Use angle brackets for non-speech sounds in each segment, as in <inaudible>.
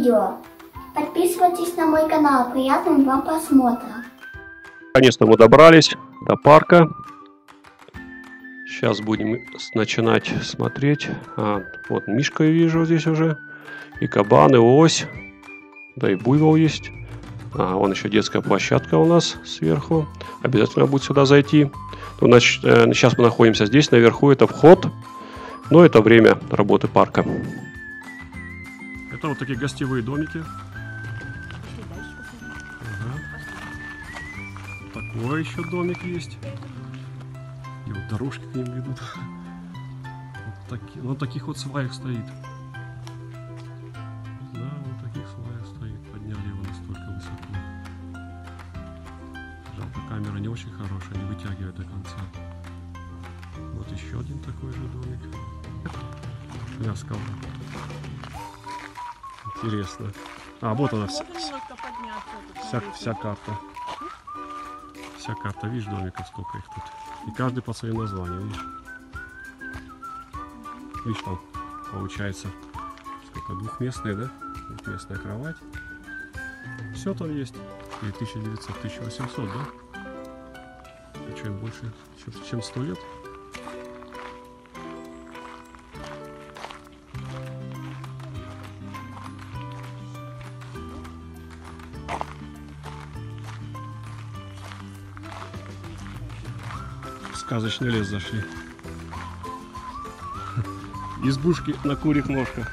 видео. Подписывайтесь на мой канал. Приятного вам просмотра. Наконец-то мы добрались до парка. Сейчас будем начинать смотреть. А, вот Мишка я вижу здесь уже. И кабан, и ось. Да и буйвол есть. А, вон еще детская площадка у нас сверху. Обязательно будет сюда зайти. Ну, нач- э, сейчас мы находимся здесь, наверху это вход. Но это время работы парка. Это вот такие гостевые домики. Такой еще домик есть. И вот дорожки к ним ведут. Вот таки, ну, таких вот сваях стоит. Да, вот таких сваях стоит. Подняли его настолько высоко. Жалко, камера не очень хорошая, не вытягивает до конца. Вот еще один такой же домик. Ляскал. Интересно. А, вот она, вся, вся, вся карта. Вся карта, видишь, домиков сколько их тут. И каждый по своим названиям, видишь. Видишь, там получается сколько, двухместная, да? Двухместная кровать. Все там есть. И 1900-1800, да? И что, больше, чем 100 лет? Сказочный лес зашли. Избушки на курьих ножках.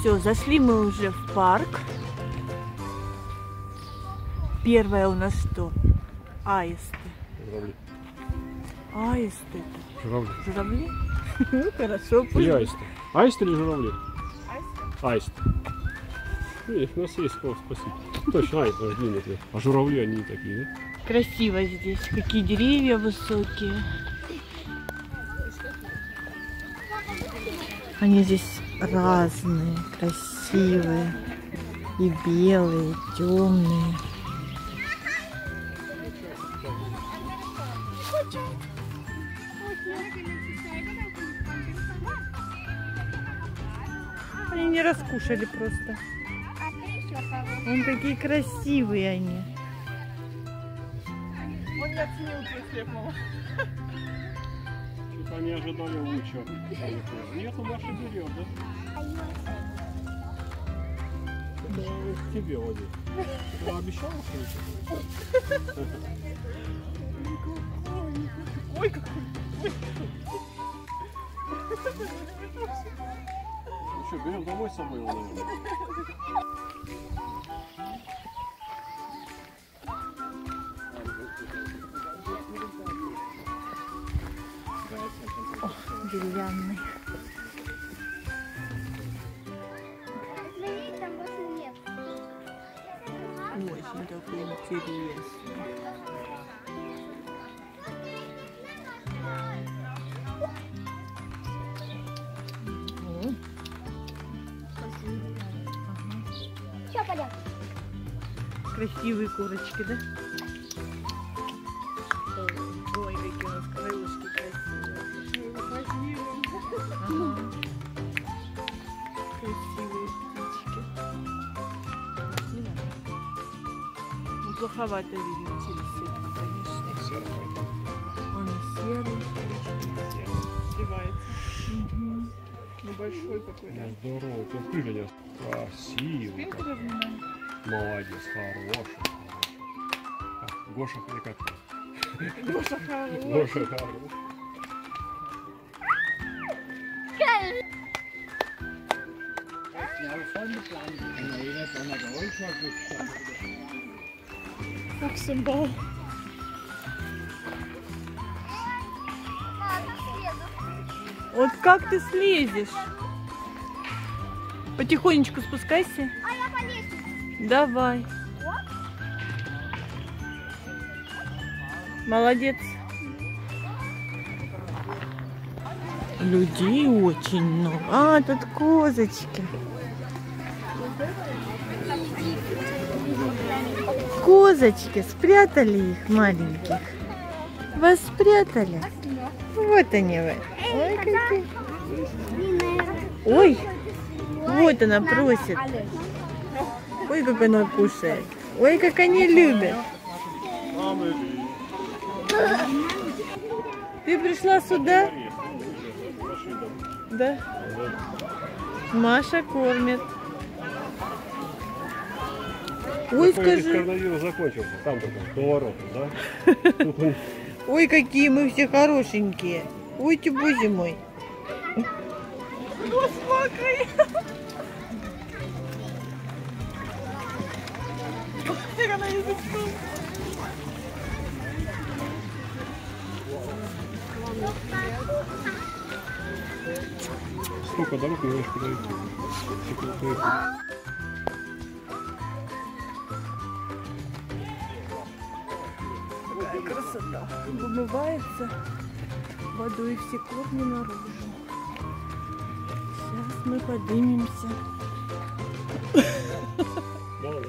Все, зашли мы уже в парк. Первое у нас что? Аисты. Журавли. Аисты. Журавли. Журавли? Ну хорошо, пусть. Или аисты. Аист или журавли? Аист. Их у нас есть кого спросить. Точно, аист, наш длинный. А журавли они такие, да? Красиво здесь. Какие деревья высокие. Они здесь разные, красивые. И белые, и темные. Они не раскушали просто. Вон какие красивые они. Он не оценил твой слеп. Что-то они ожидали лучше. Нет, он ваши берет, да? Да, к тебе, Владимир. Ты обещала, что ли? Ой, какой. Ну что, берем домой с собой его, наверное? Деревянный. Очень такой интересный. Красивые курочки, да? Ой, какие у нас крылышки красивые. Ага. Красивые птички. Красиво. Ну, плоховато видно через сетку, конечно. Он серый. Сливается. Мгм. Ну, большой какой, да. Ну, здорово, ты крылья красивый. Спинку как. разминаем. Молодец, хороший. А, Гоша или как? Гоша хороший. Гоша хороший. Максимбал. Вот как ты слезешь? Потихонечку спускайся. А я. Давай. Молодец. Людей очень много. А, тут козочки. Козочки, спрятали их маленьких. Вас спрятали? Вот они вы. Ой, какие. Ой, вот она просит. Ой, как она кушает. Ой, как они любят. Ты пришла сюда? Да. Маша кормит. Ой, скажи. коронавирус закончился, там только, поворот, да? <laughs> Ой, какие мы все хорошенькие. Ой, ты боже мой. Сколько дорог не знаешь, куда идти. Какая красота. Вымывается водой все корни наружу. Сейчас мы поднимемся. Мало, да?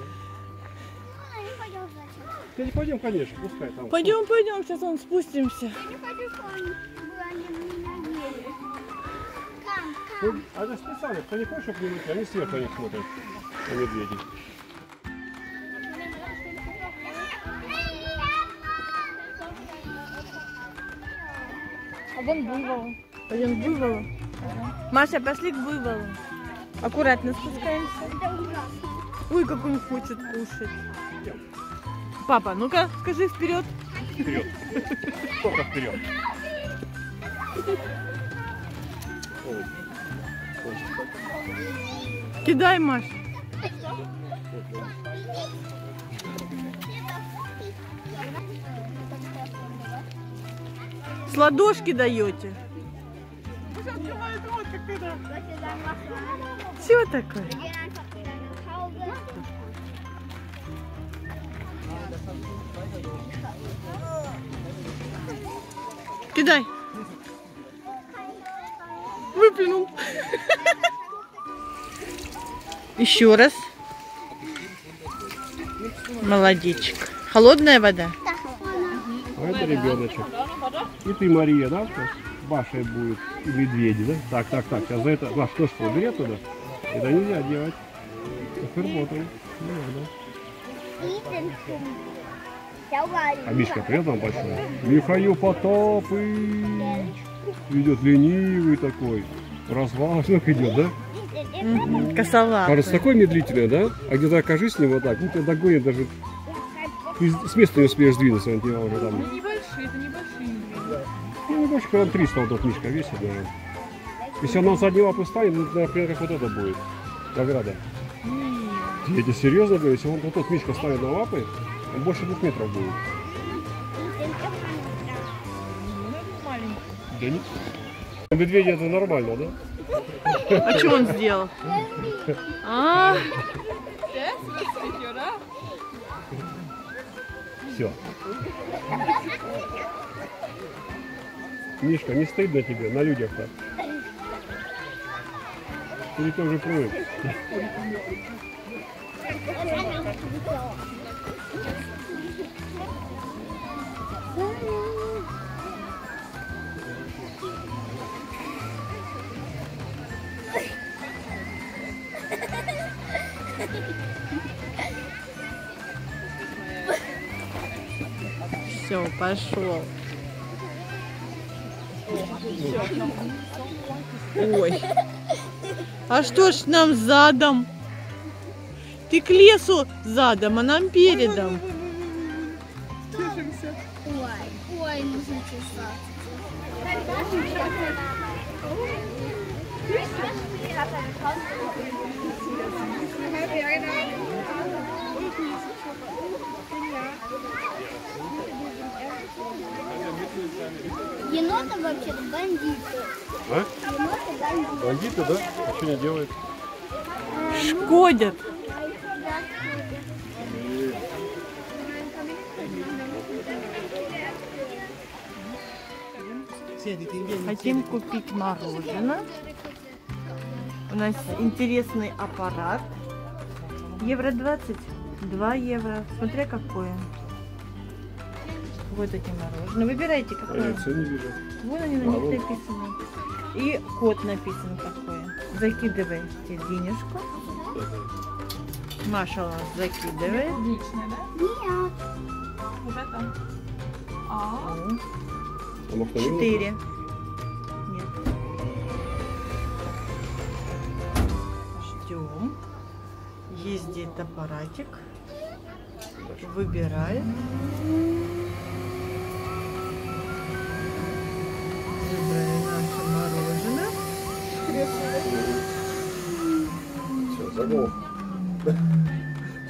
Не пойдем, конечно, пускай там. Пойдем, пойдем, сейчас он спустимся. А это специально, кто не хочет, чтобы не они сверху на них смотрят, на медведей. А вон буйвол. Пойдем к буйволу. Маша, пошли к буйволу. Аккуратно спускаемся. Ой, как он хочет кушать. Папа, ну-ка, скажи вперед. Вперед. Только вперед. Кидай, Маш. С ладошки даете. Чего такое? Кидай. Выплюнул. Еще раз. Молодечек. Холодная вода? А это ребеночек. И ты, Мария, да? Вашей будет. И медведи, да? Так, так, так. Сейчас за это... Маш, то что, убери оттуда. Это нельзя делать. Работаем. Ну, да. А Мишка привет вам большой. Михаил Потапыч. Идет ленивый такой. Разважник идет, да? Косолапый. Кажется, такой медлительный, да? А где-то окажись с него так, ну тебя догонит даже. Ты с места не успеешь двинуться, он тебя уже там. Небольшие, это небольшие медведи. Ну, не больше килограмм 300 вот этот мишка весит даже. Если он на задние лапы станет, ну, например, как вот это будет. Награда. Я тебе серьезно говорю, если он вот этот мишка ставит на лапы, больше двух метров будет. Да нет. Медведи это нормально, да? А что он сделал? А, Все. Мишка, не стыдно тебе на людях-то? Или ты уже привык? Все, пошел. Ой. А что ж нам задом? Ты к лесу задом, а нам передом. Ой, ой, нужно чесаться. Еноты вообще-то бандиты. А? Еноты бандиты. Бандиты, да? А что не делают? Шкодят. Хотим купить мороженое. У нас интересный аппарат. Евро 20 2 евро. Смотря какое. Вот эти мороженое. Выбирайте А я какое. цены не вижу. Вон они на них написаны. И код написан какой. Закидывайте денежку. Маша у нас закидывает. Отлично, да? Нет. Вот это. А, минуту? Четыре. Нет. Ждем. Ездит аппаратик. Выбирает. Все, заглох.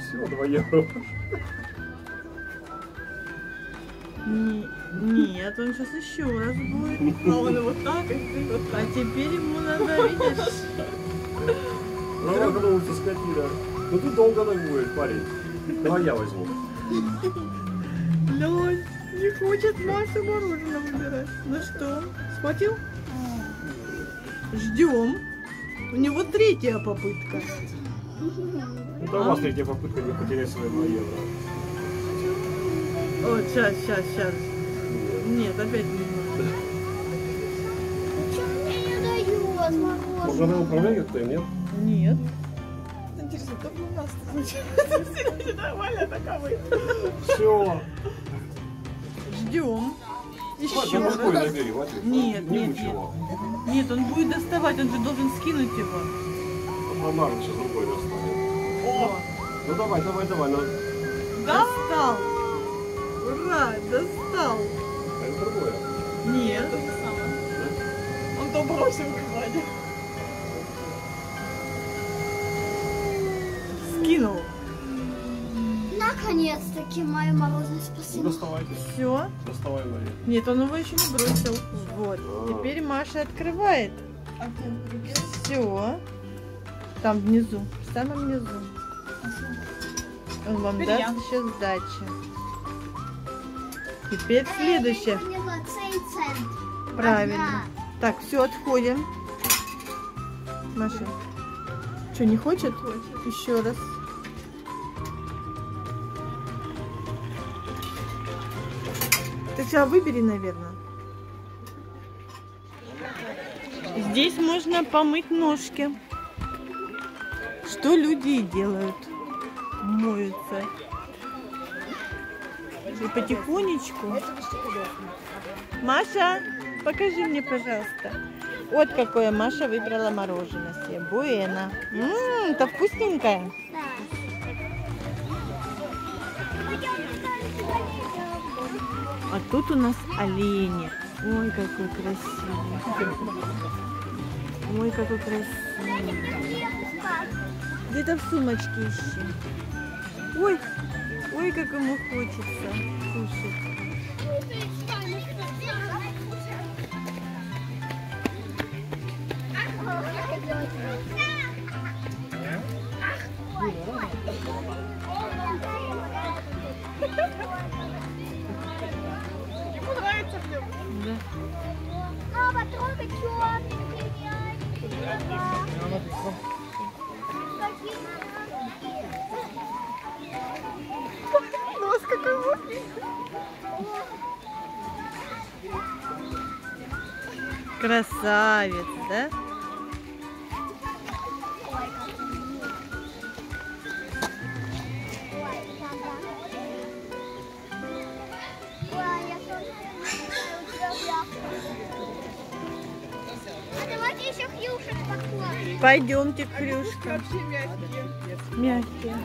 Все, 2 евро. Не- нет, он сейчас еще раз будет. А он вот так, и вот так. А теперь ему надо, видишь, Ну, вернулся скотина. Ну ты долго будет, парень. Давай я возьму. Лёнь, не хочет Маша мороженое выбирать. Ну что, схватил? Ждем. У него третья попытка. Ну да, у вас третья попытка не потерять свои 2 евро. Вот, сейчас, сейчас, сейчас. Нет, опять не Может, надо управление кто нет? Нет. интересно, только у нас. <laughs> Нормально таковы. Все. Ждем. Еще набери. Нет, не нет, его. Нет, он будет доставать, он же должен скинуть его. А Марк сейчас рукой достанет. О, Ну давай, давай, давай. Ну, достал. Ура, достал. это другое. Нет. То же самое. Он то бросил к Ваде. Наконец-таки мое мороженое Ну спасибо. доставайте. Все. Доставай, Мария. Нет, он его еще не бросил. Вот. А. Теперь Маша открывает. Все. Там внизу, в самом низу. Он вам Теперь даст я. еще сдачи. Теперь следующее. Цей цент. Правильно. Так, все, отходим. Маша. Что, не хочет? Еще раз. Сейчас выбери, наверное. Здесь можно помыть ножки. Что люди и делают. Моются. И потихонечку. Маша, покажи мне, пожалуйста. Вот какое Маша выбрала мороженое себе. Буэна. Ммм, это вкусненькое. А тут у нас олени. Ой, какой красивый. Ой, какой красивый. Где-то в сумочке ищи. Ой, ой, как ему хочется кушать. Да. Мама, трогай черненький Нос какой мокрый. Красавец, да? Пойдемте, Хрюшка. Вообще мягкие. Мягкие.